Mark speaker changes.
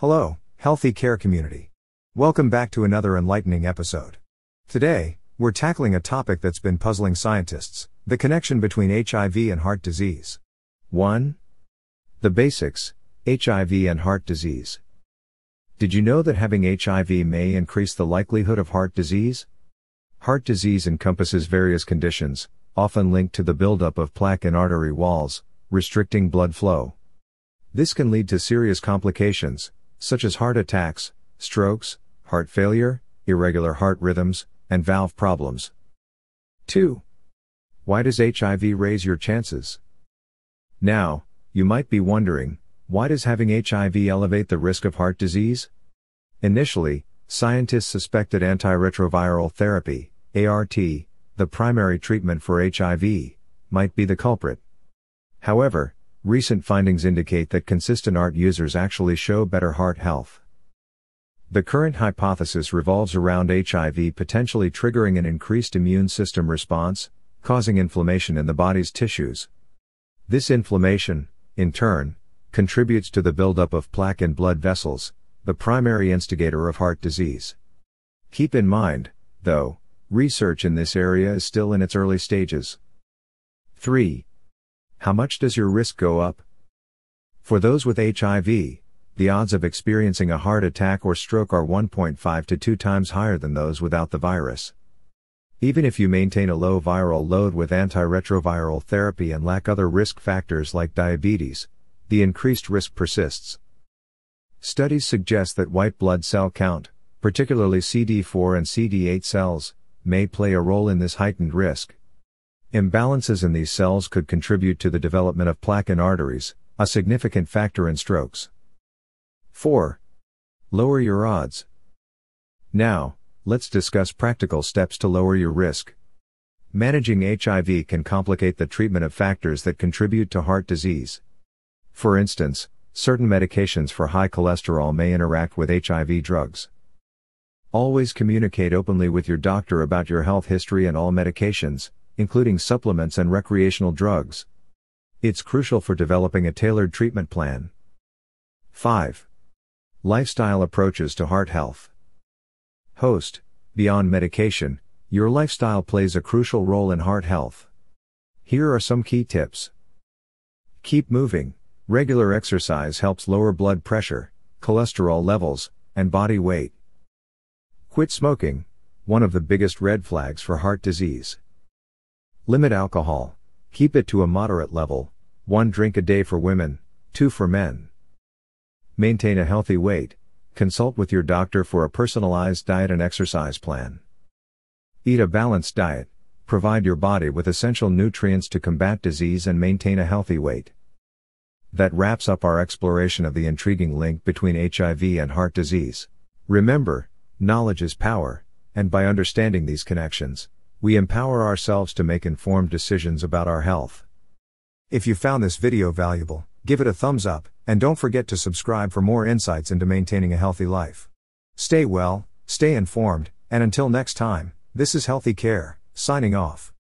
Speaker 1: Hello, healthy care community. Welcome back to another enlightening episode. Today, we're tackling a topic that's been puzzling scientists the connection between HIV and heart disease. 1. The basics HIV and heart disease. Did you know that having HIV may increase the likelihood of heart disease? Heart disease encompasses various conditions, often linked to the buildup of plaque in artery walls, restricting blood flow. This can lead to serious complications, such as heart attacks, strokes, heart failure, irregular heart rhythms, and valve problems. 2. Why does HIV raise your chances? Now, you might be wondering, why does having HIV elevate the risk of heart disease? Initially, scientists suspected antiretroviral therapy, ART, the primary treatment for HIV, might be the culprit. However, recent findings indicate that consistent ART users actually show better heart health. The current hypothesis revolves around HIV potentially triggering an increased immune system response, causing inflammation in the body's tissues. This inflammation, in turn, contributes to the buildup of plaque in blood vessels, the primary instigator of heart disease. Keep in mind, though, research in this area is still in its early stages. 3. How much does your risk go up? For those with HIV, the odds of experiencing a heart attack or stroke are 1.5 to 2 times higher than those without the virus. Even if you maintain a low viral load with antiretroviral therapy and lack other risk factors like diabetes, the increased risk persists. Studies suggest that white blood cell count, particularly CD4 and CD8 cells, may play a role in this heightened risk. Imbalances in these cells could contribute to the development of plaque in arteries, a significant factor in strokes. 4. Lower your odds. Now, let's discuss practical steps to lower your risk. Managing HIV can complicate the treatment of factors that contribute to heart disease. For instance, certain medications for high cholesterol may interact with HIV drugs. Always communicate openly with your doctor about your health history and all medications, including supplements and recreational drugs. It's crucial for developing a tailored treatment plan. 5. Lifestyle approaches to heart health. Host, beyond medication, your lifestyle plays a crucial role in heart health. Here are some key tips. Keep moving. Regular exercise helps lower blood pressure, cholesterol levels, and body weight. Quit smoking, one of the biggest red flags for heart disease. Limit alcohol. Keep it to a moderate level, one drink a day for women, two for men. Maintain a healthy weight. Consult with your doctor for a personalized diet and exercise plan. Eat a balanced diet. Provide your body with essential nutrients to combat disease and maintain a healthy weight. That wraps up our exploration of the intriguing link between HIV and heart disease. Remember, knowledge is power, and by understanding these connections, we empower ourselves to make informed decisions about our health. If you found this video valuable, give it a thumbs up, and don't forget to subscribe for more insights into maintaining a healthy life. Stay well, stay informed, and until next time, this is Healthy Care, signing off.